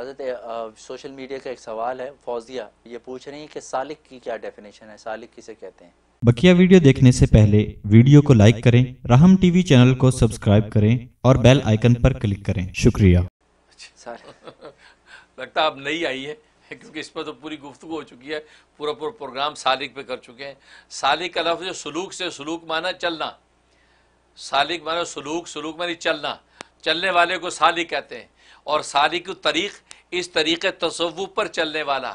حضرت social media کا ایک سوال ہے فوزیہ یہ پوچھ رہی ہیں کہ سالک کی کیا ڈیفینیشن ہے؟ سالک کسے کہتے ہیں؟ بکیا ویڈیو دیکھنے سے پہلے ویڈیو کو لائک کریں راہم ٹی وی چینل کو سبسکرائب کریں اور بیل آئیکن پر کلک کریں۔ شکریہ۔ سال لگتا اب نئی آئی ہے کیونکہ اس پر تو پوری گفتگو ہو چکی ہے پورا پورا پروگرام سالک پہ کر چکے ہیں۔ سالک کا لفظ سلوک سے سلوک مانا چلنا۔ سالک مانا سلوک سلوک مانی چلنا۔ چلنے والے کو سالک کہتے ہیں اور سالک کی طریق اس طریقے تصوف پر چلنے والا،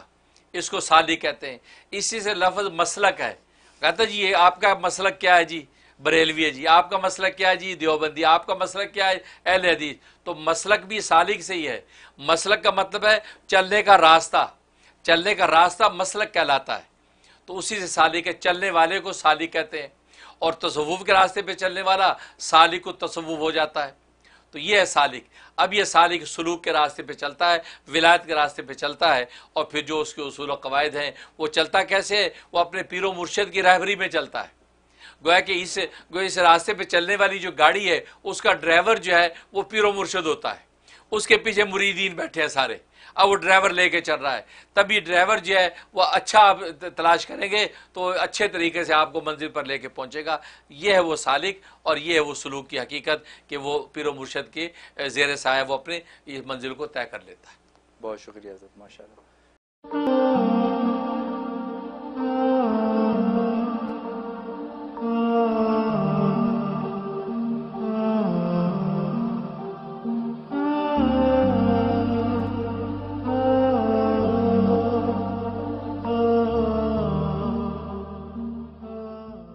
اس کو سالک کہتے ہیں۔ اسی سے لفظ مسلک ہے۔ کہتا جی یہ آپ کا مسلک کیا ہے جی؟ بریلوی ہے جی۔ آپ کا مسلک کیا ہے جی؟ دیوبندی۔ آپ کا مسلک کیا ہے؟ اہل حدیث۔ تو مسلک بھی سالک سے ہی ہے۔ مسلک کا مطلب ہے چلنے کا راستہ۔ چلنے کا راستہ مسلک کہلاتا ہے۔ تو اسی سے سالک ہے۔ چلنے والے کو سالک کہتے ہیں۔ اور تصوف کے راستے پہ چلنے والا سالک کو تصوف ہو جاتا ہے۔ تو یہ ہے سالک۔ اب یہ سالک سلوک کے راستے پہ چلتا ہے، ولایت کے راستے پہ چلتا ہے اور پھر جو اس کے اصول و قواعد ہیں، وہ چلتا کیسے ہے؟ وہ اپنے پیر و مرشد کی رہبری میں چلتا ہے۔ گویا کہ اس، گویا اس راستے پہ چلنے والی جو گاڑی ہے، اس کا ڈرائیور جو ہے، وہ پیر و مرشد ہوتا ہے۔ اس کے پیچھے مریدین بیٹھے ہیں سارے۔ اب وہ ڈرائیور لے کے چل رہا ہے۔ تبھی ڈرائیور جو ہے، وہ اچھا آپ تلاش کریں گے تو اچھے طریقے سے آپ کو منزل پر لے کے پہنچے گا۔ یہ ہے وہ سالک اور یہ ہے وہ سلوک کی حقیقت کہ وہ پیر و مرشد کے زیر سایہ وہ اپنے اس منزل کو طے کر لیتا ہے۔ بہت شکریہ حضرت ماشاء اللہ